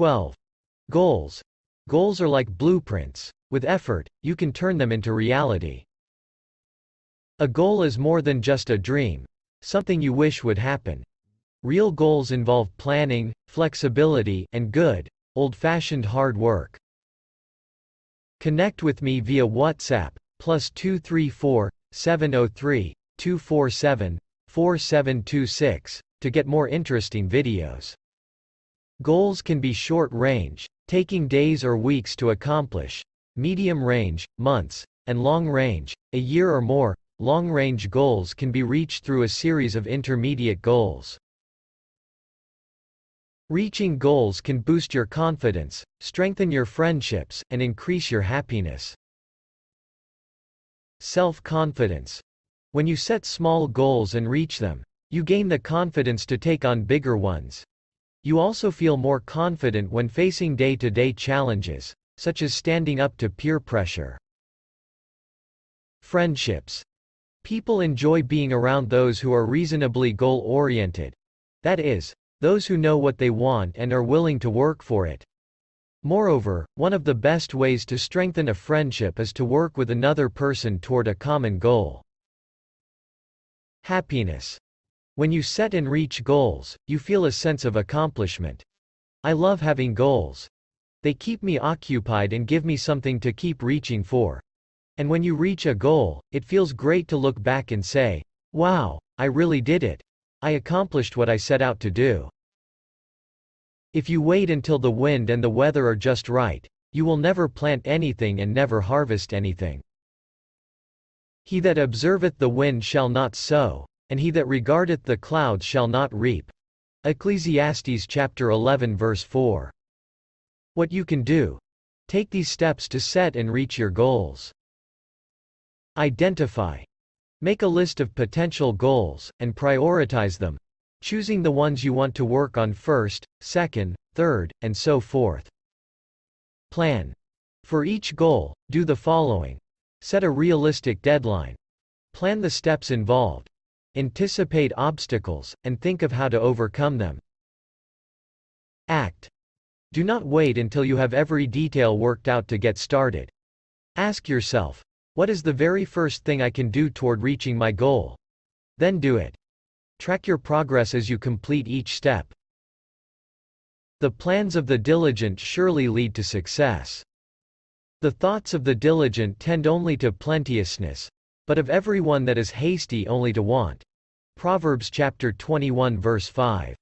12. Goals. Goals are like blueprints. With effort, you can turn them into reality. A goal is more than just a dream, something you wish would happen. Real goals involve planning, flexibility, and good, old-fashioned hard work. Connect with me via WhatsApp, plus 234 703 247 4726, to get more interesting videos. Goals can be short range, taking days or weeks to accomplish, medium range, months, and long range, a year or more. Long range goals can be reached through a series of intermediate goals. Reaching goals can boost your confidence, strengthen your friendships, and increase your happiness. Self-confidence. When you set small goals and reach them, you gain the confidence to take on bigger ones. You also feel more confident when facing day-to-day -day challenges, such as standing up to peer pressure. Friendships. People enjoy being around those who are reasonably goal-oriented. That is, those who know what they want and are willing to work for it. Moreover, one of the best ways to strengthen a friendship is to work with another person toward a common goal. Happiness. When you set and reach goals, you feel a sense of accomplishment. I love having goals. They keep me occupied and give me something to keep reaching for. And when you reach a goal, it feels great to look back and say, wow, I really did it. I accomplished what I set out to do. If you wait until the wind and the weather are just right, you will never plant anything and never harvest anything. He that observeth the wind shall not sow, and he that regardeth the clouds shall not reap. Ecclesiastes chapter 11 verse 4. What you can do. Take these steps to set and reach your goals. Identify. Make a list of potential goals, and prioritize them choosing the ones you want to work on first, second, third, and so forth. Plan. For each goal, do the following. Set a realistic deadline. Plan the steps involved. Anticipate obstacles, and think of how to overcome them. Act. Do not wait until you have every detail worked out to get started. Ask yourself, what is the very first thing I can do toward reaching my goal? Then do it. Track your progress as you complete each step. The plans of the diligent surely lead to success. The thoughts of the diligent tend only to plenteousness, but of every one that is hasty only to want. Proverbs chapter 21 verse 5.